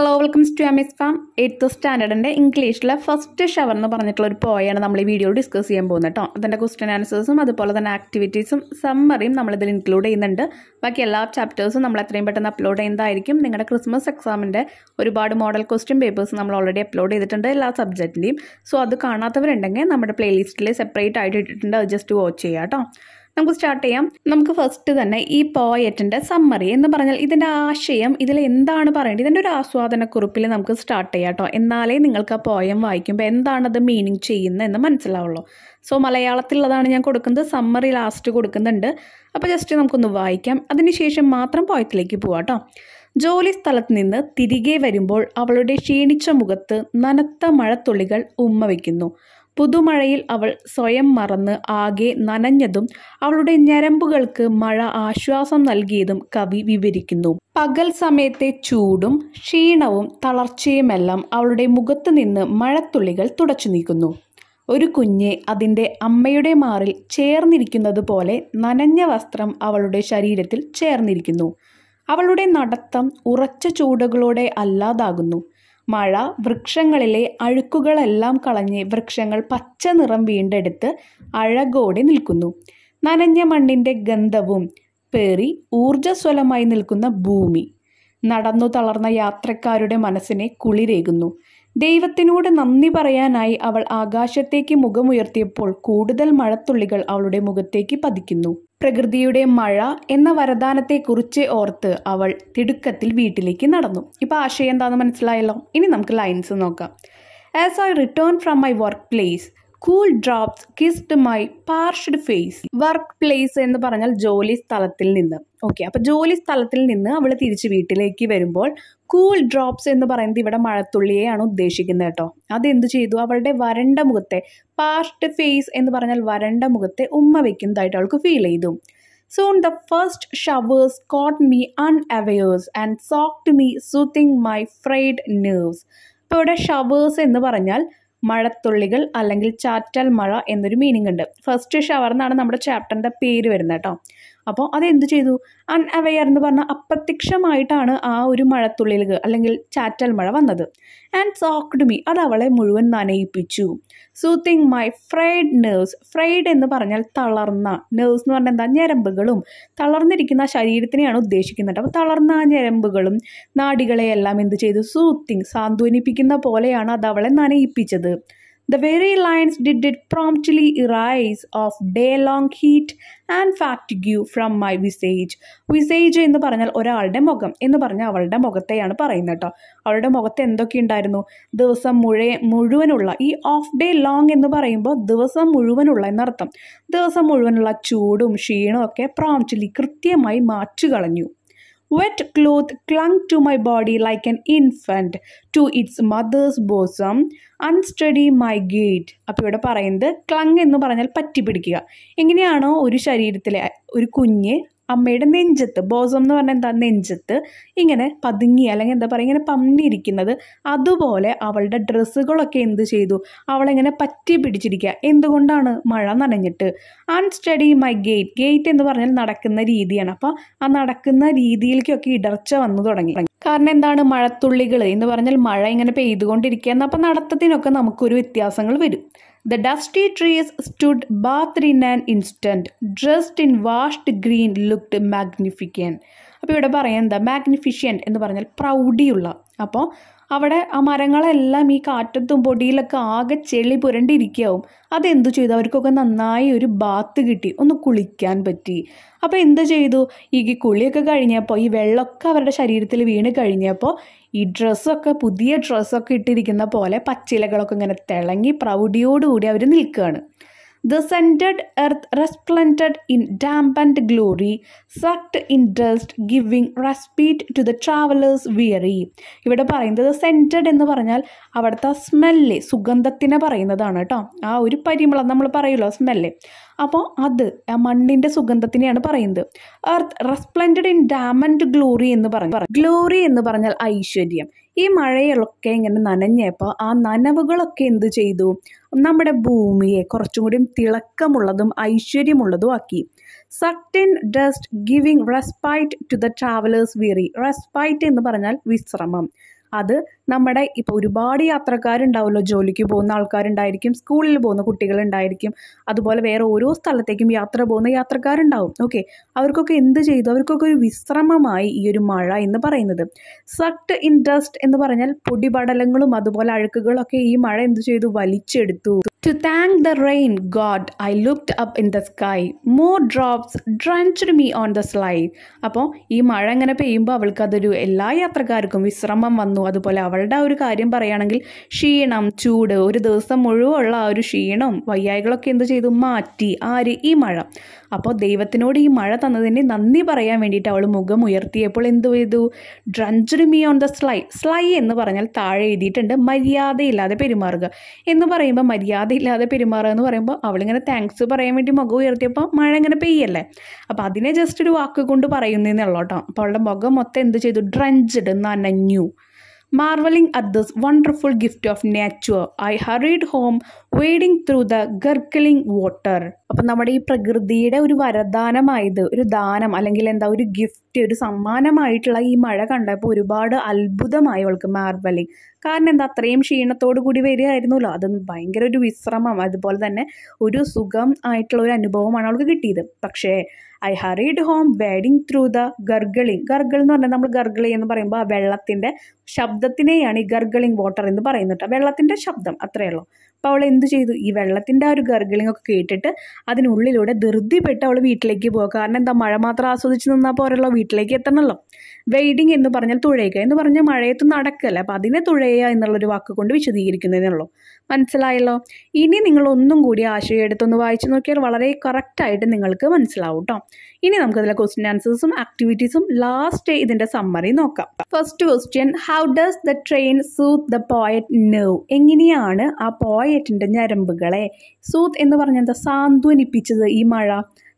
Hello welcome to അമിസ് farm eighth സ്റ്റാൻഡേർഡിന്റെ ഇംഗ്ലീഷിലെ first shower എന്ന് പറഞ്ഞിട്ടുള്ള ഒരു പോയാണ് നമ്മൾ ഈ വീഡിയോ ഡിസ്കസ് ചെയ്യാൻ പോകുന്നത് കേട്ടോ. അതിന്റെ ക്വസ്റ്റ്യൻ ആൻസേഴ്സും അതുപോലെ തന്നെ ആക്ടിവിറ്റീസും സമ്മറിയും നമ്മളിതിൽ ഇൻക്ലൂഡ് ചെയ്യുന്നുണ്ട്. ബാക്കി എല്ലാ ചാപ്റ്റേഴ്സും നമ്മൾ എത്രയും പെട്ടെന്ന് അപ്ലോഡ് ചെയ്യുന്നതായിരിക്കും. നിങ്ങളുടെ ക്രിസ്മസ് എക്സാമിന്റെ ഒരുപാട് മോഡൽ ക്വസ്റ്റ്യൻ പേപ്പേഴ്സ് നമ്മൾ ഓൾറെഡി അപ്ലോഡ് ചെയ്തിട്ടുണ്ട് എല്ലാ സബ്ജക്റ്റിന്റെയും സോ അത് കാണാത്തവരുണ്ടെങ്കിൽ നമ്മുടെ പ്ലേലിസ്റ്റിൽ സെപ്പറേറ്റ് ആയിട്ട് ഇട്ടിട്ടുണ്ട്. അത് ജസ്റ്റ് വാച്ച് ചെയ്യാം കേട്ടോ. നമുക്ക് സ്റ്റാർട്ട് ചെയ്യാം. നമുക്ക് ഫസ്റ്റ് തന്നെ ഈ പോയറ്റിന്റെ സമ്മറി എന്ന് പറഞ്ഞാൽ ഇതിന്റെ ആശയം ഇതിൽ എന്താണ് പറയേണ്ടത്? ഇതിന്റെ ഒരു ആസ്വാദനക്കുറിപ്പിൽ നമുക്ക് സ്റ്റാർട്ട് ചെയ്യാം കേട്ടോ. എന്നാലേ നിങ്ങൾക്ക് ആ പോയം വായിക്കുമ്പോൾ എന്താണത് മീനിങ് ചെയ്യുന്നത് എന്ന് മനസ്സിലാവുള്ളൂ. സോ മലയാളത്തിലുള്ളതാണ് ഞാൻ കൊടുക്കുന്നത്. സമ്മറി ലാസ്റ്റ് കൊടുക്കുന്നുണ്ട്. അപ്പോൾ ജസ്റ്റ് നമുക്കൊന്ന് വായിക്കാം. അതിനുശേഷം മാത്രം പോയത്തിലേക്ക് പോവാം ജോലി സ്ഥലത്ത് നിന്ന് തിരികെ വരുമ്പോൾ അവളുടെ ക്ഷീണിച്ച മുഖത്ത് നനത്ത മഴത്തുള്ളികൾ ഉമ്മ വയ്ക്കുന്നു പുതുമഴയിൽ അവൾ സ്വയം മറന്ന് ആകെ നനഞ്ഞതും അവളുടെ ഞരമ്പുകൾക്ക് മഴ ആശ്വാസം നൽകിയതും കവി വിവരിക്കുന്നു. പകൽ സമയത്തെ ചൂടും ക്ഷീണവും തളർച്ചയുമെല്ലാം അവളുടെ മുഖത്ത് നിന്ന് മഴത്തുള്ളികൾ തുടച്ചു നീക്കുന്നു. ഒരു കുഞ്ഞ് അതിന്റെ അമ്മയുടെ മാറിൽ ചേർന്നിരിക്കുന്നത് പോലെ നനഞ്ഞ വസ്ത്രം അവളുടെ ശരീരത്തിൽ ചേർന്നിരിക്കുന്നു. അവളുടെ നടത്തം ഉറച്ച ചൂടുകളോടെ അല്ലാതാകുന്നു. മഴ വൃക്ഷങ്ങളിലെ അഴുക്കുകളെല്ലാം കളഞ്ഞ് വൃക്ഷങ്ങൾ പച്ച നിറം വീണ്ടെടുത്ത് അഴകോടെ നിൽക്കുന്നു. നനഞ്ഞ മണ്ണിന്റെ ഗന്ധവും പേറി ഊർജസ്വലമായി നിൽക്കുന്ന ഭൂമി. നടന്നു തളർന്ന യാത്രക്കാരുടെ മനസ്സിനെ കുളിരേകുന്നു. ദൈവത്തിനോട് നന്ദി പറയാനായി അവൾ ആകാശത്തേക്ക് മുഖമുയർത്തിയപ്പോൾ കൂടുതൽ മഴത്തുള്ളികൾ അവളുടെ മുഖത്തേക്ക് പതിക്കുന്നു. പ്രകൃതിയുടെ മഴ എന്ന വരദാനത്തെക്കുറിച്ച് ഓർത്ത് അവൾ തിടുക്കത്തിൽ വീട്ടിലേക്ക് നടന്നു. ഇപ്പോൾ ആശയം എന്താണെന്ന് മനസ്സിലായല്ലോ? ഇനി നമുക്ക് ലൈൻസ് നോക്കാം. As I return from my work place cool drops kissed my parched face work place എന്ന് പറഞ്ഞാൽ ജോലി സ്ഥലത്തിൽ നിന്ന്. ഓക്കെ അപ്പോൾ ജോലി സ്ഥലത്തിൽ നിന്ന് അവൾ തിരിച്ച് വീട്ടിലേക്ക് വരുമ്പോൾ കൂൾ ഡ്രോപ്സ് എന്ന് പറയുന്നത് ഇവിടെ മഴത്തുള്ളിയെയാണ് ഉദ്ദേശിക്കുന്നത് കേട്ടോ. അതെന്ത് ചെയ്തു? അവളുടെ വരണ്ട മുഖത്തെ പാർഷ്ഡ് ഫേസ് എന്ന് പറഞ്ഞാൽ വരണ്ട മുഖത്തെ ഉമ്മ വെക്കുന്നതായിട്ട് അവൾക്ക് ഫീൽ ചെയ്തു. Soon the first showers caught me unawares and soaked me soothing my frayed nerves അപ്പോൾ ഇവിടെ ഷവേഴ്സ് എന്ന് പറഞ്ഞാൽ മഴത്തുള്ളികൾ അല്ലെങ്കിൽ ചാറ്റൽ മഴ എന്നൊരു മീനിങ് ഉണ്ട്. ഫസ്റ്റ് ഷവർ എന്നാണ് നമ്മുടെ ചാപ്റ്ററിന്റെ പേര് വരുന്നത് കേട്ടോ. അപ്പോൾ അതെന്ത് ചെയ്തു? അൺഅവെയർ എന്ന് പറഞ്ഞാൽ അപ്രത്യക്ഷമായിട്ടാണ് ആ ഒരു മഴത്തുള്ളിൽ അല്ലെങ്കിൽ ചാറ്റൽ മഴ വന്നത്. ആൻഡ് സോക്ക്ഡ് മീ അത് അവളെ മുഴുവൻ നനയിപ്പിച്ചു. Soothing my frayed nerves frayed എന്ന് പറഞ്ഞാൽ തളർന്ന. നെർവ്സ് എന്ന് പറഞ്ഞാൽ എന്താ? ഞരമ്പുകളും. തളർന്നിരിക്കുന്ന ശരീരത്തിനെയാണ് ഉദ്ദേശിക്കുന്നത്. അപ്പോൾ തളർന്ന ആ ഞരമ്പുകളും നാടികളെയെല്ലാം എന്ത് ചെയ്തു? സൂത്തിങ് സാന്ത്വനിപ്പിക്കുന്ന പോലെയാണ് അത് അവളെ നനയിപ്പിച്ചത്. The very lines did it promptly arise of day-long heat and fatigue from my visage. വിസേജ് എന്ന് പറഞ്ഞാൽ ഒരാളുടെ മുഖം എന്ന് പറഞ്ഞാൽ അവളുടെ മുഖത്തെയാണ് പറയുന്നത് കേട്ടോ അവളുടെ മുഖത്ത് എന്തൊക്കെ ഉണ്ടായിരുന്നു? ദിവസം മുഴ മുഴുവനുള്ള ഈ ഓഫ് ഡേ ലോങ് എന്ന് പറയുമ്പോൾ ദിവസം മുഴുവനുള്ള എന്നർത്ഥം. ദിവസം മുഴുവനുള്ള ചൂടും ക്ഷീണവും ഒക്കെ പ്രോംപ്റ്റ്ലി കൃത്യമായി much wet cloth clung to my body like an infant to its mother's bosom unsteady my gait അപ്പോൾ ഇവിടെ പറയുന്നത് ക്ലങ് എന്ന് പറഞ്ഞാൽ പറ്റി പിടിക്കുക എങ്ങനെയാണോ ഒരു ശരീരത്തിലെ ഒരു കുഞ്ഞ് അമ്മയുടെ നെഞ്ചത്ത് ബോസം എന്ന് പറഞ്ഞാൽ എന്താ? നെഞ്ചത്ത് ഇങ്ങനെ പതുങ്ങി അല്ലെങ്കിൽ എന്താ പറയുക ഇങ്ങനെ പമ്മിയിരിക്കുന്നത് അതുപോലെ അവളുടെ ഡ്രസ്സുകളൊക്കെ എന്ത് ചെയ്തു? അവളെങ്ങനെ പറ്റി പിടിച്ചിരിക്കുക. എന്തുകൊണ്ടാണ്? മഴ നനഞ്ഞിട്ട്. അൺസ്റ്റഡി മൈ ഗേറ്റ് ഗേറ്റ് എന്ന് പറഞ്ഞാൽ നടക്കുന്ന രീതിയാണ്. അപ്പോൾ ആ നടക്കുന്ന രീതിയിലേക്കൊക്കെ ഇടർച്ച വന്നു തുടങ്ങി. കാരണം എന്താണ്? മഴത്തുള്ളികൾ എന്ന് പറഞ്ഞാൽ മഴ ഇങ്ങനെ പെയ്തുകൊണ്ടിരിക്കുകയെന്ന് അപ്പോൾ നടത്തത്തിനൊക്കെ നമുക്കൊരു വ്യത്യാസങ്ങൾ വരും. The dusty trees stood bath in an instant, dressed in washed green, looked magnificent. അപ്പോൾ ഇവിടെ പറയാം എന്താ? മാഗ്നിഫിഷ്യന്റ് എന്ന് പറഞ്ഞാൽ പ്രൗഢിയുള്ള. അപ്പോൾ അവിടെ ആ മരങ്ങളെല്ലാം ഈ കാറ്റത്തും പൊടിയിലൊക്കെ ആകെ ചെളി പുരണ്ടിരിക്കാവും അതെന്തു ചെയ്തു? അവർക്കൊക്കെ നന്നായി ഒരു ബാത്ത് കിട്ടി. ഒന്ന് കുളിക്കാൻ പറ്റി. അപ്പോൾ എന്ത് ചെയ്തു? ഈ കുളിയൊക്കെ കഴിഞ്ഞപ്പോൾ ഈ വെള്ളമൊക്കെ അവരുടെ ശരീരത്തിൽ വീണ് കഴിഞ്ഞപ്പോൾ ഈ ഡ്രസ്സൊക്കെ പുതിയ ഡ്രസ്സൊക്കെ ഇട്ടിരിക്കുന്ന പോലെ പച്ചിലകളൊക്കെ ഇങ്ങനെ തിളങ്ങി പ്രൗഢിയോടുകൂടി അവർ നിൽക്കുകയാണ്. The scented earth resplendent in dampened glory, sucked in dust, giving respite to the travelers weary. ഇവിടെ പറയുന്നത് സെന്റഡ് എന്ന് പറഞ്ഞാൽ അവിടുത്തെ സ്മെല്ല് സുഗന്ധത്തിനെ പറയുന്നതാണ് കേട്ടോ ആ ഒരു പരിമളം നമ്മൾ പറയുമല്ലോ സ്മെല്ല് അപ്പോൾ അത് ആ മണ്ണിന്റെ സുഗന്ധത്തിനെയാണ് പറയുന്നത്. Earth resplendent in diamond glory എന്ന് പറഞ്ഞു ഗ്ലോറി എന്ന് പറഞ്ഞാൽ ഐശ്വര്യം. ഈ മഴയിലൊക്കെ ഇങ്ങനെ നനഞ്ഞപ്പോൾ ആ നനവുകളൊക്കെ എന്ത് ചെയ്തു? നമ്മുടെ ഭൂമിയെ കുറച്ചും കൂടി തിളക്കമുള്ളതും ഐശ്വര്യമുള്ളതും ആക്കി. Sudden dust giving respite to the travellers weary respite എന്ന് പറഞ്ഞാൽ വിശ്രമം. അത് നമ്മുടെ ഇപ്പോൾ ഒരുപാട് യാത്രക്കാരുണ്ടാവുമല്ലോ ജോലിക്ക് പോകുന്ന ആൾക്കാരുണ്ടായിരിക്കും സ്കൂളിൽ പോകുന്ന കുട്ടികളുണ്ടായിരിക്കും അതുപോലെ വേറെ ഓരോ സ്ഥലത്തേക്കും യാത്ര പോകുന്ന യാത്രക്കാരുണ്ടാവും. ഓക്കെ അവർക്കൊക്കെ എന്ത് ചെയ്തു? അവർക്കൊക്കെ ഒരു വിശ്രമമായി ഈ ഒരു മഴ എന്ന് പറയുന്നത്. സക്ട് ഇൻ ഡസ്റ്റ് എന്ന് പറഞ്ഞാൽ പൊടിപടലങ്ങളും അതുപോലെ അഴുക്കുകളൊക്കെ ഈ മഴ എന്ത് ചെയ്തു? വലിച്ചെടുത്തു. To thank the rain god I looked up in the sky more drops drenched me on the sly അപ്പോൾ ഈ മഴ ഇങ്ങനെ പെയ്യുമ്പോൾ അവൾക്കതൊരു എല്ലാ യാത്രക്കാർക്കും വിശ്രമം വന്നു. അതുപോലെ അവളുടെ ആ ഒരു കാര്യം പറയുകയാണെങ്കിൽ ക്ഷീണം ചൂട് ഒരു ദിവസം മുഴുവനുള്ള ആ ഒരു ക്ഷീണം വയ്യായികളൊക്കെ എന്ത് ചെയ്തു? മാറ്റി ആര്? ഈ മഴ. അപ്പോൾ ദൈവത്തിനോട് ഈ മഴ തന്നതിന് നന്ദി പറയാൻ വേണ്ടിയിട്ട് അവൾ മുഖം ഉയർത്തിയപ്പോൾ എന്ത് ചെയ്തു? Drenched me on the sly sly എന്ന് പറഞ്ഞാൽ താഴെ എഴുതിയിട്ടുണ്ട് മര്യാദയില്ലാതെ പെരുമാറുക എന്ന് പറയുമ്പോൾ മര്യാദയില്ലാതെ പെരുമാറുക എന്ന് പറയുമ്പോൾ അവളിങ്ങനെ താങ്ക്സ് പറയാൻ വേണ്ടി മുഖം ഉയർത്തിയപ്പോൾ മഴ ഇങ്ങനെ പെയ്യല്ലേ? അപ്പോൾ അതിനെ ജസ്റ്റ് ഒരു വാക്ക് കൊണ്ട് പറയുന്നതേ ഉള്ളൂ കേട്ടോ. അപ്പോൾ അവളുടെ മുഖം മൊത്തം എന്ത് ചെയ്തു? ഡ്രഞ്ച്ഡ് നനഞ്ഞു. marveling at this wonderful gift of nature. I hurried home, wading through the gurgling water. അപ്പം നമ്മുടെ ഈ പ്രകൃതിയുടെ ഒരു വരദാനമായത് ഒരു ദാനം അല്ലെങ്കിൽ എന്താ ഒരു ഗിഫ്റ്റ് ഒരു സമ്മാനമായിട്ടുള്ള ഈ മഴ കണ്ടപ്പോൾ ഒരുപാട് അത്ഭുതമായി അവൾക്ക് മാർബലിങ് കാരണം എന്താ അത്രയും ക്ഷീണത്തോടു കൂടി വരികയായിരുന്നല്ലോ. അത് ഭയങ്കര ഒരു വിശ്രമം അതുപോലെ തന്നെ ഒരു സുഖം ആയിട്ടുള്ള ഒരു അനുഭവമാണ് അവൾക്ക് കിട്ടിയത്. പക്ഷേ I hurried home wading through the gurgling gurgle എന്ന് പറഞ്ഞാൽ നമ്മൾ ഗർഗിൾ എന്ന് പറയുമ്പോൾ ആ വെള്ളത്തിന്റെ ശബ്ദത്തിനെയാണ് ഈ ഗർഗിളിങ് വാട്ടർ എന്ന് പറയുന്നത് വെള്ളത്തിന്റെ ശബ്ദം അത്രയേ ഉള്ളൂ. അപ്പോൾ അവൾ എന്ത് ചെയ്തു? ഈ വെള്ളത്തിന്റെ ആ ഒരു ഗർഗിളിംഗ് ഒക്കെ കേട്ടിട്ട് അതിനുള്ളിലൂടെ ധൃതിപ്പെട്ട് അവൾ വീട്ടിലേക്ക് പോകുക കാരണം എന്താ? മഴ മാത്രം ആസ്വദിച്ച് നിന്നാൽ പോരല്ലോ വീട്ടിലേക്ക് എത്തണമല്ലോ വെയ്ഡിങ് എന്ന് പറഞ്ഞാൽ തുഴയുക. എന്ന് പറഞ്ഞാൽ മഴയത്ത് നടക്കല്ല? അപ്പോൾ അതിനെ തുഴയുക എന്നുള്ളൊരു വാക്ക് കൊണ്ട് വിശദീകരിക്കുന്നതിനുള്ളൂ മനസ്സിലായല്ലോ? ഇനി നിങ്ങൾ ഒന്നും കൂടി ആശയം എടുത്തൊന്ന് വായിച്ചു നോക്കിയാൽ വളരെ കറക്റ്റായിട്ട് നിങ്ങൾക്ക് മനസ്സിലാവും കേട്ടോ ഇനി നമുക്കതിലെ ക്വസ്റ്റ്യൻ ആൻസേഴ്സും ആക്ടിവിറ്റീസും ലാസ്റ്റ് ഇതിന്റെ സമ്മറി നോക്കാം. First question how does the train soothe the poet നെവ് എങ്ങനെയാണ് ആ പോയറ്റിന്റെ ഞരമ്പുകളെ? സൂത്ത് എന്ന് പറഞ്ഞാൽ എന്താ? സാന്ത്വനിപ്പിച്ചത് ഈ മഴ.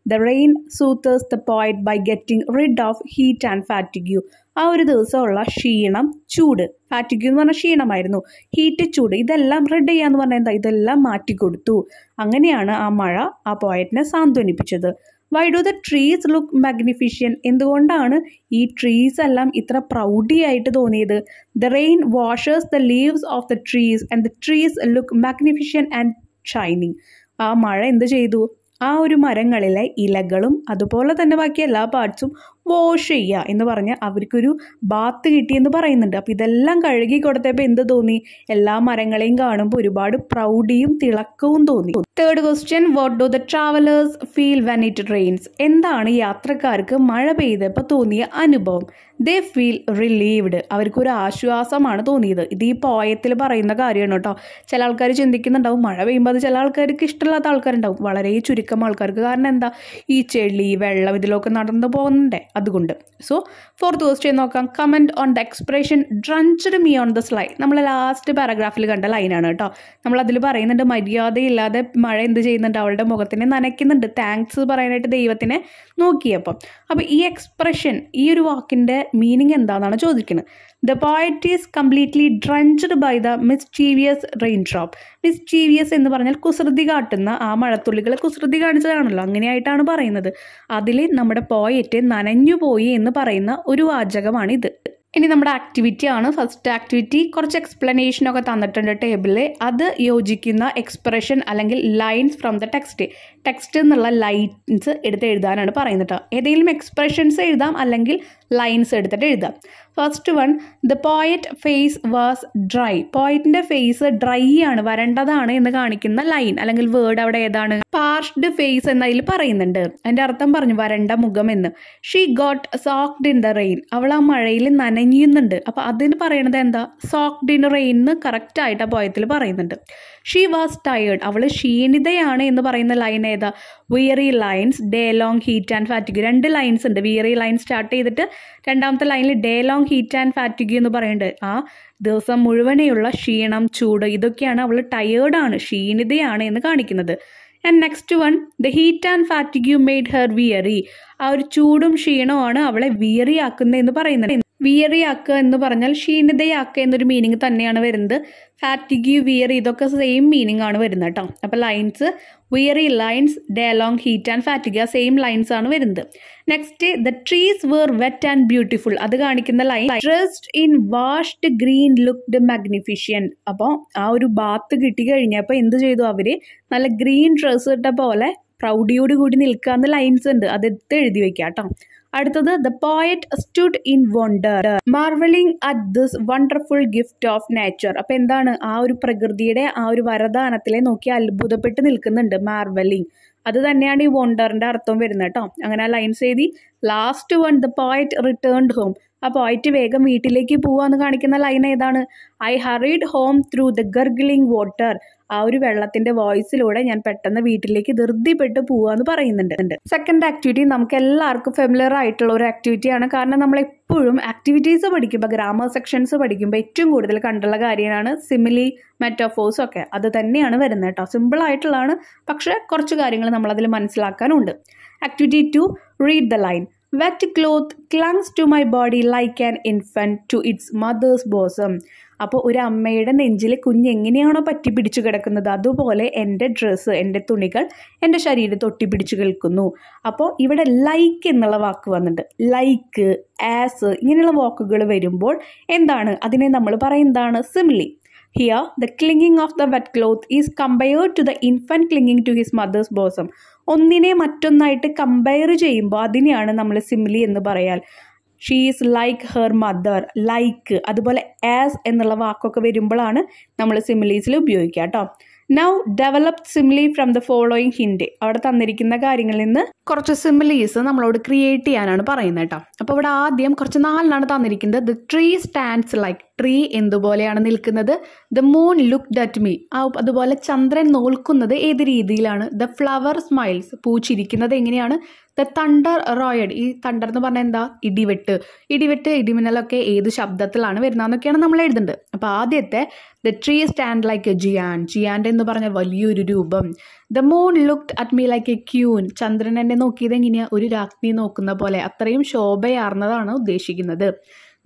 The rain soothes the poet by getting rid of heat and fatigue ആ ഒരു ദിവസമുള്ള ക്ഷീണം ചൂട്. ഫാറ്റിഗ്യൂ എന്ന് പറഞ്ഞാൽ ക്ഷീണമായിരുന്നു. ഹീറ്റ് ചൂട്. ഇതെല്ലാം റെഡ് ചെയ്യാന്ന് പറഞ്ഞാൽ എന്താ? ഇതെല്ലാം മാറ്റി കൊടുത്തു. അങ്ങനെയാണ് ആ മഴ ആ പോയറ്റിനെ സാന്ത്വനിപ്പിച്ചത്. Why do the trees look magnificent എന്തുകൊണ്ടാണ് ഈ ട്രീസ് എല്ലാം ഇത്ര പ്രൗഡി ആയിട്ട് തോന്നിയത്? The rain washers the leaves of the trees and the trees look magnificent and shining ആ മഴ എന്ത് ചെയ്തു? ആ ഒരു മരങ്ങളിലെ ഇലകളും അതുപോലെ തന്നെ ബാക്കി എല്ലാ പാർട്സും വാഷ് ചെയ്യുക എന്ന് പറഞ്ഞ് അവർക്കൊരു ബാത്ത് കിട്ടിയെന്ന് പറയുന്നുണ്ട്. അപ്പോൾ ഇതെല്ലാം കഴുകി കൊടുത്തപ്പോൾ എന്ത് തോന്നി? എല്ലാ മരങ്ങളെയും കാണുമ്പോൾ ഒരുപാട് പ്രൗഡിയും തിളക്കവും തോന്നി. Third question what do the travellers feel when it rains എന്താണ് യാത്രക്കാർക്ക് മഴ പെയ്തപ്പോൾ തോന്നിയ അനുഭവം? ദേ ഫീൽ റിലീവ്ഡ് അവർക്കൊരു ആശ്വാസമാണ് തോന്നിയത്. ഇത് ഈ പോയത്തിൽ പറയുന്ന കാര്യമാണ് കേട്ടോ. ചില ആൾക്കാർ ചിന്തിക്കുന്നുണ്ടാവും മഴ പെയ്യുമ്പോൾ അത് ചില ആൾക്കാർക്ക് ഇഷ്ടമില്ലാത്ത ആൾക്കാരുണ്ടാവും. വളരെ ചുരുക്കം ആൾക്കാർക്ക്. കാരണം എന്താ? ഈ ചെളി വെള്ളം ഇതിലൊക്കെ നടന്നു പോകുന്നുണ്ടേ. അതുകൊണ്ട്. സോ ഫോർത്ത് ക്വസ്റ്റ്യൻ നോക്കാം. Comment on the expression drenched me on the sly നമ്മൾ ലാസ്റ്റ് പാരഗ്രാഫിൽ കണ്ട ലൈനാണ് കേട്ടോ. നമ്മൾ പറയുന്നുണ്ട് മര്യാദയില്ലാതെ മഴ എന്ത് ചെയ്യുന്നുണ്ട് അവളുടെ മുഖത്തിനെ നനയ്ക്കുന്നുണ്ട്. താങ്ക്സ് പറയാനായിട്ട് ദൈവത്തിനെ നോക്കിയപ്പം. അപ്പോൾ ഈ എക്സ്പ്രഷൻ ഈ ഒരു വാക്കിന്റെ മീനിങ് എന്താണെന്നാണ് ചോദിക്കുന്നത് the poet is completely drenched by the mischievous rain drop mischievous എന്ന് പറഞ്ഞാൽ കുസൃതി കാട്ടുന്ന ആ മഴത്തുള്ളികളെ കുസൃതി കാണിച്ചതാണല്ലോ അങ്ങനെയായിട്ടാണ് പറയുന്നത്. അതിൽ നമ്മുടെ പോയറ്റ് നനഞ്ഞുപോയി എന്ന് പറയുന്ന ഒരു വാചകമാണിത്. ഇനി നമ്മുടെ ആക്ടിവിറ്റി ആണ്. ഫസ്റ്റ് ആക്ടിവിറ്റി കുറച്ച് എക്സ്പ്ലനേഷനൊക്കെ തന്നിട്ടുണ്ട് ടേബിളിൽ അത് യോജിക്കുന്ന എക്സ്പ്രഷൻ അല്ലെങ്കിൽ lines from the text text എന്നുള്ള ലൈൻസ് എടുത്ത് എഴുതാനാണ് പറയുന്നത് കേട്ടോ ഏതെങ്കിലും എക്സ്പ്രഷൻസ് എഴുതാം അല്ലെങ്കിൽ ലൈൻസ് എടുത്തിട്ട് എഴുതാം. First one the poet face was dry പോയറ്റിന്റെ face dry ആണ് വരണ്ടതാണ് എന്ന് കാണിക്കുന്ന ലൈൻ അല്ലെങ്കിൽ വേർഡ് അവിടെ ഏതാണ്? പാർഷ്ഡ് ഫേസ് എന്നതിൽ പറയുന്നുണ്ട്. അതിന്റെ അർത്ഥം പറഞ്ഞു വരണ്ട മുഖം എന്ന്. She got soaked in the rain അവൾ ആ മഴയിൽ നനഞ്ഞുന്നുണ്ട് അപ്പോൾ അതിന് പറയണത് എന്താ? സോക്ഡ് ഇൻ റെയിൻ എന്ന് കറക്റ്റായിട്ട് ആ പോയത്തിൽ പറയുന്നുണ്ട്. ഷീ വാസ് ടയേർഡ് അവൾ ക്ഷീണിതയാണ് എന്ന് പറയുന്ന ലൈൻ ഏതാ? Weary lines day long heat and fatigue രണ്ട് ലൈൻസ് ഉണ്ട്. വിയറി ലൈൻ സ്റ്റാർട്ട് ചെയ്തിട്ട് രണ്ടാമത്തെ ലൈനിൽ day long heat and fatigue എന്ന് പറയുന്നുണ്ട്. ആ ദിവസം മുഴുവനെയുള്ള ക്ഷീണം ചൂട് ഇതൊക്കെയാണ് അവൾ ടയേർഡാണ് ക്ഷീണിതയാണ് എന്ന് കാണിക്കുന്നത്. And next one the heat and fatigue made her weary ആ ഒരു ചൂടും ക്ഷീണവുമാണ് അവളെ വിയറി ആക്കുന്നതെന്ന് പറയുന്നത്. വിയറി ആക്കുക എന്ന് പറഞ്ഞാൽ ക്ഷീണിതയാക്കുക എന്നൊരു മീനിങ് തന്നെയാണ് വരുന്നത്. ഫാറ്റിഗി വിയറി ഇതൊക്കെ സെയിം മീനിങ് ആണ് വരുന്നത് കേട്ടോ. അപ്പോൾ lines weary lines day long heat and fatigue same lines ആണ് വരുന്നത്. Next the trees were wet and beautiful അത് കാണിക്കുന്ന line dressed in washed green looked magnificent അപ്പോൾ ആ ഒരു ബാത്ത് കിട്ടി കഴിഞ്ഞപ്പോൾ എന്ത് ചെയ്തു അവർ നല്ല ഗ്രീൻ ഡ്രസ്സ് ഇട്ട പോലെ പ്രൗഡിയോട് കൂടി നിൽക്കാവുന്ന ലൈൻസ് ഉണ്ട്. അതെടുത്ത് എഴുതി വെക്കാം കേട്ടോ. അടുത്തത് the poet stood in wonder marvelling at this wonderful gift of nature അപ്പം എന്താണ് ആ ഒരു പ്രകൃതിയുടെ ആ ഒരു വരദാനത്തിലെ നോക്കി അത്ഭുതപ്പെട്ട് നിൽക്കുന്നുണ്ട് മാർവലിംഗ് അത് തന്നെയാണ് ഈ വണ്ടറിന്റെ അർത്ഥം വരുന്നത് കേട്ടോ. അങ്ങനെ ലൈൻസ് എഴുതി last one the poet returned home ആ പോയറ്റ് വേഗം വീട്ടിലേക്ക് പോവാന്ന് കാണിക്കുന്ന ലൈൻ ഏതാണ്? I hurried home through the gurgling water ആ ഒരു വെള്ളത്തിന്റെ വോയിസിലൂടെ ഞാൻ പെട്ടെന്ന് വീട്ടിലേക്ക് ധൃതിപ്പെട്ട് പോവാന്ന് പറയുന്നുണ്ട്. സെക്കൻഡ് ആക്ടിവിറ്റി നമുക്ക് എല്ലാവർക്കും ഫെമിലർ ആയിട്ടുള്ള ഒരു ആക്ടിവിറ്റിയാണ് കാരണം നമ്മൾ എപ്പോഴും ആക്ടിവിറ്റീസ് പഠിക്കുമ്പോൾ ഗ്രാമർ സെക്ഷൻസ് പഠിക്കുമ്പോൾ ഏറ്റവും കൂടുതൽ കണ്ടുള്ള കാര്യമാണ് സിമിലി മെറ്റാഫോഴ്സ് ഒക്കെ. അത് തന്നെയാണ് വരുന്നത് കേട്ടോ. സിമ്പിൾ ആയിട്ടുള്ളതാണ്. പക്ഷേ കുറച്ച് കാര്യങ്ങൾ നമ്മളതിൽ മനസ്സിലാക്കാനുണ്ട്. Activity to read the line wet cloth clings to my body like an infant to its mother's bosom അപ്പോൾ ഒരു അമ്മയുടെ നെഞ്ചിൽ കുഞ്ഞ് എങ്ങനെയാണോ പറ്റി പിടിച്ചു കിടക്കുന്നത്? അതുപോലെ എന്റെ ഡ്രസ്സ് എന്റെ തുണികൾ എന്റെ ശരീരം ഒട്ടി പിടിച്ചു കേൾക്കുന്നു. അപ്പോൾ ഇവിടെ ലൈക്ക് എന്നുള്ള വാക്ക് വന്നിട്ടുണ്ട്. ലൈക്ക് ആസ് ഇങ്ങനെയുള്ള വാക്കുകൾ വരുമ്പോൾ എന്താണ്? അതിനെ നമ്മൾ പറയുന്നതാണ് simile here the clinging of the wet cloth is compared to the infant clinging to his mother's bosom ഒന്നിനെ മറ്റൊന്നായിട്ട് കമ്പയർ ചെയ്യുമ്പോൾ അതിനെയാണ് നമ്മൾ സിമിലി എന്ന് പറയാൽ she is like her mother like അതുപോലെ ആസ് എന്നുള്ള വാക്കൊക്കെ വരുമ്പോഴാണ് നമ്മൾ സിമിലീസിൽ ഉപയോഗിക്കുക കേട്ടോ. Now develop simile from the following hint അവിടെ തന്നിരിക്കുന്ന കാര്യങ്ങളിൽ നിന്ന് കുറച്ച് സിമിലീസ് നമ്മളോട് ക്രിയേറ്റ് ചെയ്യാനാണ് പറയുന്നത് കേട്ടോ. അപ്പോൾ ഇവിടെ ആദ്യം കുറച്ച് നാലിനാണ് തന്നിരിക്കുന്നത്. The tree stands like tree എന്തുപോലെയാണ് നിൽക്കുന്നത്? The moon look at me ആ അതുപോലെ ചന്ദ്രൻ നോൽക്കുന്നത് ഏത് രീതിയിലാണ്? ദ ഫ്ലവർ സ്മൈൽസ് പൂച്ചിരിക്കുന്നത് എങ്ങനെയാണ്? ദ തണ്ടർ റോയഡ് ഈ തണ്ടർ എന്ന് പറഞ്ഞാൽ എന്താ? ഇടിവെട്ട്. ഇടിവെട്ട് ഇടിമിന്നലൊക്കെ ഏത് ശബ്ദത്തിലാണ് വരുന്നതെന്നൊക്കെയാണ് നമ്മൾ എഴുതുന്നത്. അപ്പോൾ ആദ്യത്തെ the tree stand like a giant ജിയാന്റെ എന്ന് പറഞ്ഞാൽ വലിയൊരു രൂപം. The moon look at me like a queen ചന്ദ്രൻ എന്നെ നോക്കിയത് എങ്ങനെയാണ് ഒരു രാജ്ഞി നോക്കുന്ന പോലെ. അത്രയും ശോഭയാർന്നതാണ് ഉദ്ദേശിക്കുന്നത്.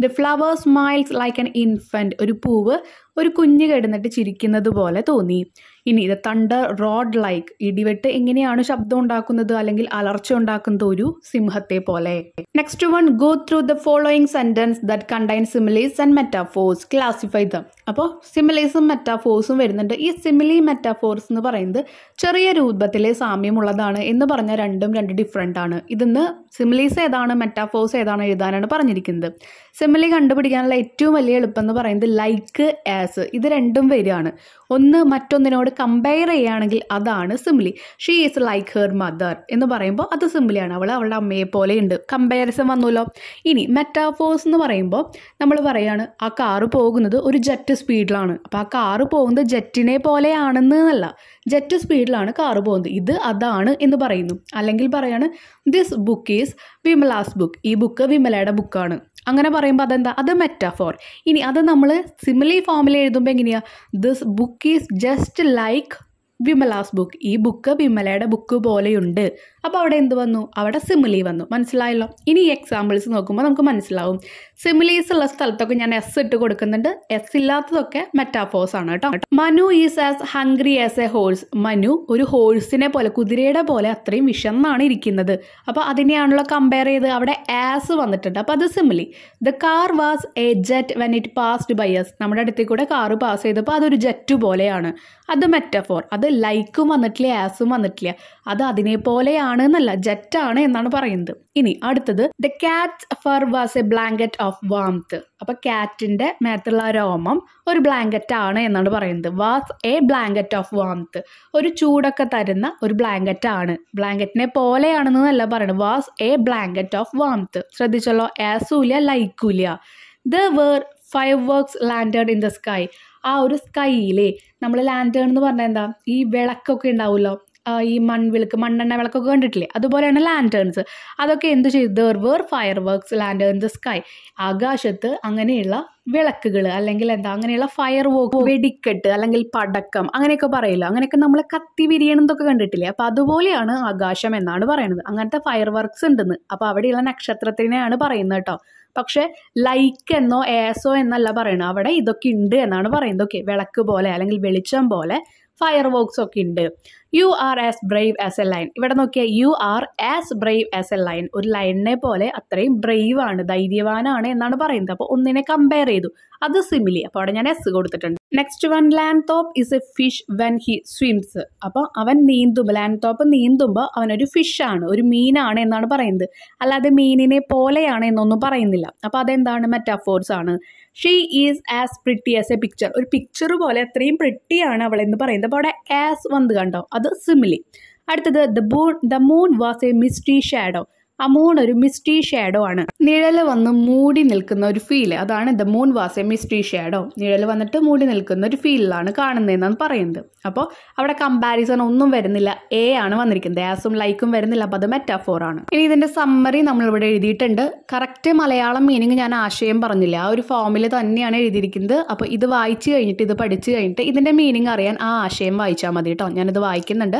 The flower smiles like an infant ഒരു പൂവ് ഒരു കുഞ്ഞ് കിടന്നിട്ട് ചിരിക്കുന്നത് പോലെ തോന്നി. ഇനി ഇത് തണ്ടർ റോഡ് ലൈക്ക് ഇടിവെട്ട് എങ്ങനെയാണ് ശബ്ദം ഉണ്ടാക്കുന്നത് അല്ലെങ്കിൽ അലർച്ച ഉണ്ടാക്കുന്നത് ഒരു സിംഹത്തെ പോലെ. Next one go through the following sentence that contain similes and metaphors classify them അപ്പോൾ സിമിലീസും മെറ്റാഫോഴ്സും വരുന്നുണ്ട്. ഈ സിമിലി മെറ്റാഫോഴ്സ് എന്ന് പറയുന്നത് ചെറിയ രൂപത്തിലെ സാമ്യമുള്ളതാണ് എന്ന് പറഞ്ഞ രണ്ടും രണ്ട് ഡിഫറെന്റ് ആണ്. ഇതിന്ന് സിമിലീസ് ഏതാണ് മെറ്റാഫോഴ്സ് ഏതാണ് എഴുതാനാണ് പറഞ്ഞിരിക്കുന്നത്. സിമിലി കണ്ടുപിടിക്കാനുള്ള ഏറ്റവും വലിയ എളുപ്പം എന്ന് പറയുന്നത് ലൈക്ക് ആസ് ഇത് രണ്ടും വരികയാണ്. ഒന്ന് മറ്റൊന്നിനോട് കമ്പയർ ചെയ്യുകയാണെങ്കിൽ അതാണ് simile she is like her mother എന്ന് പറയുമ്പോൾ അത് സിമിലിയാണ് അവൾ അവളുടെ അമ്മയെ പോലെ പോലെയുണ്ട്. കമ്പാരിസൺ വന്നല്ലോ ഇനി മെറ്റാഫോഴ്സ് എന്ന് പറയുമ്പോൾ നമ്മൾ പറയാണ് ആ കാറ് പോകുന്നത് ഒരു ജെറ്റ് സ്പീഡിലാണ് അപ്പോൾ ആ കാറ് പോകുന്നത് ജെറ്റിനെ പോലെയാണെന്നല്ല ജെറ്റ് സ്പീഡിലാണ് കാറ് പോകുന്നത്. ഇത് അതാണ് എന്ന് പറയുന്നു. അല്ലെങ്കിൽ പറയാണ് this book is Vimala's book ഈ ബുക്ക് വിമലയുടെ ബുക്കാണ് അങ്ങനെ പറയുമ്പോൾ അതെന്താ? അത് മെറ്റാഫോർ ഇനി അത് നമ്മൾ സിമിലി ഫോമിൽ എഴുതുമ്പോൾ എങ്ങനെയാണ് this book is just like Vimala's book ഈ ബുക്ക് വിമലയുടെ ബുക്ക് പോലെയുണ്ട്. അപ്പോൾ അവിടെ എന്ത് വന്നു? അവിടെ സിമിലി വന്നു. മനസ്സിലായല്ലോ? ഇനി ഈ എക്സാമ്പിൾസ് നോക്കുമ്പോൾ നമുക്ക് മനസ്സിലാവും. സിമിലീസ് ഉള്ള സ്ഥലത്തൊക്കെ ഞാൻ എസ് ഇട്ട് കൊടുക്കുന്നുണ്ട്. എസ് ഇല്ലാത്തതൊക്കെ മെറ്റാഫോസ് ആണ് കേട്ടോ. Manu is as hungry as a horse Manu ഒരു ഹോഴ്സിനെ പോലെ കുതിരയുടെ പോലെ അത്രയും വിഷന്നാണ് ഇരിക്കുന്നത്. അപ്പോൾ അതിനെയാണല്ലോ കമ്പയർ ചെയ്ത് അവിടെ ആസ് വന്നിട്ടുണ്ട്. അപ്പോൾ അത് simile the car was a jet when it passed by us നമ്മുടെ അടുത്തേക്കൂടെ കാറ് പാസ് ചെയ്തപ്പോൾ അതൊരു ജെറ്റ് പോലെയാണ്. അത് മെറ്റഫോർ അത് ലൈക്കും വന്നിട്ടില്ല ആസും വന്നിട്ടില്ല. അത് അതിനെ പോലെയാണ് എന്നല്ല ജെറ്റാണ് എന്നാണ് പറയുന്നത്. ഇനി അടുത്തത് the cat fur was a blanket of warmth അപ്പൊ കാറ്റിന്റെ മേത്തുള്ള രോമം ഒരു ബ്ലാങ്കറ്റ് ആണ് എന്നാണ് പറയുന്നത്. Was a blanket of warmth ഒരു ചൂടൊക്കെ തരുന്ന ഒരു ബ്ലാങ്കറ്റ് ആണ്. ബ്ലാങ്കറ്റിനെ പോലെയാണെന്നല്ല പറയുന്നത്. Was a blanket of warmth ശ്രദ്ധിച്ചല്ലോ ആസൂല ലൈക്കൂല there were fireworks lanterns in the sky ആ ഒരു സ്കൈയിലെ നമ്മൾ ലാൻഡേൺ എന്ന് പറഞ്ഞാൽ എന്താ? ഈ വിളക്കൊക്കെ ഉണ്ടാവുമല്ലോ. ഈ മൺവിളക്ക് മണ്ണെണ്ണ വിളക്കൊക്കെ കണ്ടിട്ടില്ലേ? അതുപോലെയാണ് ലാന്റേൺസ് അതൊക്കെ എന്ത് ചെയ്തു there were fireworks in the sky ആകാശത്ത് അങ്ങനെയുള്ള വിളക്കുകൾ അല്ലെങ്കിൽ എന്താ? അങ്ങനെയുള്ള ഫയർ വർക്ക് വെടിക്കെട്ട് അല്ലെങ്കിൽ പടക്കം അങ്ങനെയൊക്കെ പറയില്ല. അങ്ങനെയൊക്കെ നമ്മൾ കത്തി വിരിയണതൊക്കെ കണ്ടിട്ടില്ലേ? അപ്പോൾ അതുപോലെയാണ് ആകാശം എന്നാണ് പറയുന്നത് അങ്ങനത്തെ ഫയർ വർക്ക്സ് ഉണ്ടെന്ന്. അപ്പോൾ അവിടെയുള്ള നക്ഷത്രത്തിനെയാണ് പറയുന്നത് കേട്ടോ. പക്ഷേ ലൈക്ക് എന്നോ ഏസോ എന്നല്ല പറയുന്നത് അവിടെ ഇതൊക്കെ ഉണ്ട് എന്നാണ് പറയുന്നത്. ഓക്കെ വിളക്ക് പോലെ അല്ലെങ്കിൽ വെളിച്ചം പോലെ ഫയർ വർക്ക്സ് ഒക്കെ ഉണ്ട്. You are as brave as a lion ഇവിടെ നോക്കിയാൽ you are as brave as a lion ഒരു ലൈനിനെ പോലെ അത്രയും ബ്രേവ് ആണ് ധൈര്യവാനാണ് എന്നാണ് പറയുന്നത്. അപ്പോൾ ഒന്നിനെ കമ്പയർ ചെയ്തു. അത് സിമിലി അപ്പോൾ അവിടെ ഞാൻ എസ് കൊടുത്തിട്ടുണ്ട്. Next one land top is a fish when he swims അപ്പോൾ അവൻ നീന്തുമ്പോൾ ലാൻഡ് ടോപ്പ് നീന്തുമ്പോൾ അവനൊരു ഫിഷാണ് ഒരു മീനാണ് എന്നാണ് പറയുന്നത്. അല്ലാതെ മീനിനെ പോലെയാണ് എന്നൊന്നും പറയുന്നില്ല. അപ്പോൾ അതെന്താണ്? മെറ്റാഫോർസ് ആണ്. She is as pretty as a picture ഒരു പിക്ചർ പോലെ അത്രയും പ്രിട്ടിയാണ് അവൾ എന്ന് പറയുന്നത്. അപ്പോൾ അവിടെ ആസ് വന്ന് കണ്ടോ? അത് സിമിലി അടുത്തത് the boon the moon was a misty shadow ആ മൂൺ ഒരു മിസ്റ്റി ഷാഡോ ആണ്. നിഴൽ വന്ന് മൂടി നിൽക്കുന്ന ഒരു ഫീൽ അതാണ് the moon was a misty shadow. നിഴൽ വന്നിട്ട് മൂടി നിൽക്കുന്ന ഒരു ഫീലിലാണ് കാണുന്നതെന്നാണ് പറയുന്നത്. അപ്പോൾ അവിടെ കമ്പാരിസൺ ഒന്നും വരുന്നില്ല. എ ആണ് വന്നിരിക്കുന്നത്. ആസും ലൈക്കും വരുന്നില്ല. അപ്പോൾ അത് മെറ്റാഫോർ ആണ്. ഇനി ഇതിന്റെ സമ്മറി നമ്മളിവിടെ എഴുതിയിട്ടുണ്ട്. കറക്റ്റ് മലയാളം മീനിങ് ഞാൻ ആശയം പറഞ്ഞില്ല. ആ ഒരു ഫോമിൽ തന്നെയാണ് എഴുതിയിരിക്കുന്നത്. അപ്പോൾ ഇത് വായിച്ചു കഴിഞ്ഞിട്ട് ഇത് പഠിച്ചു കഴിഞ്ഞിട്ട് ഇതിന്റെ മീനിങ് അറിയാൻ ആ ആശയം വായിച്ചാൽ മതി കേട്ടോ. ഞാനിത് വായിക്കുന്നുണ്ട്.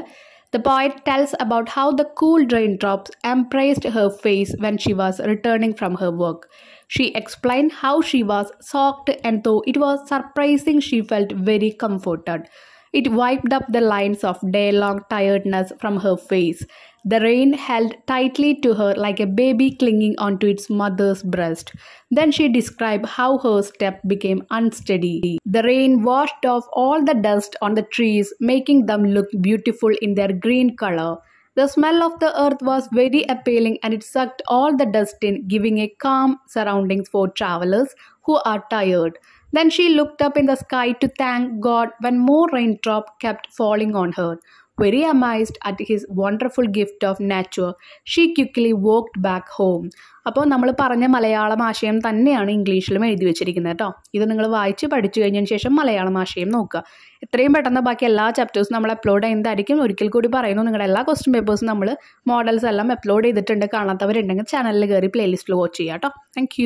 The poet tells about how the cool raindrops embraced her face when she was returning from her work. She explained how she was soaked, and though it was surprising, she felt very comforted. It wiped up the lines of day long tiredness from her face. The rain held tightly to her like a baby clinging onto its mother's breast. Then she described how her step became unsteady. The rain washed off all the dust on the trees, making them look beautiful in their green color. The smell of the earth was very appealing and it sucked all the dust in, giving a calm surroundings for travelers who are tired. Then she looked up in the sky to thank God when more raindrop kept falling on her. Very amazed at his wonderful gift of nature, she quickly walked back home. അപ്പോൾ നമ്മൾ പറഞ്ഞ മലയാളം ആശയം തന്നെയാണ് ഇംഗ്ലീഷിലും എഴുതി വെച്ചിരിക്കുന്നത് കേട്ടോ. ഇത് നിങ്ങൾ വായിച്ച് പഠിച്ചു കഴിഞ്ഞതിന് ശേഷം മലയാളം ആശയം നോക്കുക. എത്രയും പെട്ടെന്ന് ബാക്കി എല്ലാ ചാപ്റ്റേഴ്സും നമ്മൾ അപ്ലോഡ് ചെയ്യുന്നതായിരിക്കും. ഒരിക്കൽ കൂടി പറയുന്നു നിങ്ങളുടെ എല്ലാ ക്വസ്റ്റ്യൻ പേപ്പേഴ്സും നമ്മൾ മോഡൽസ് എല്ലാം അപ്ലോഡ് ചെയ്തിട്ടുണ്ട്. കാണാത്തവരുണ്ടെങ്കിൽ ചാനലിൽ കയറി പ്ലേലിസ്റ്റിൽ വാച്ച് ചെയ്യാം കേട്ടോ. താങ്ക്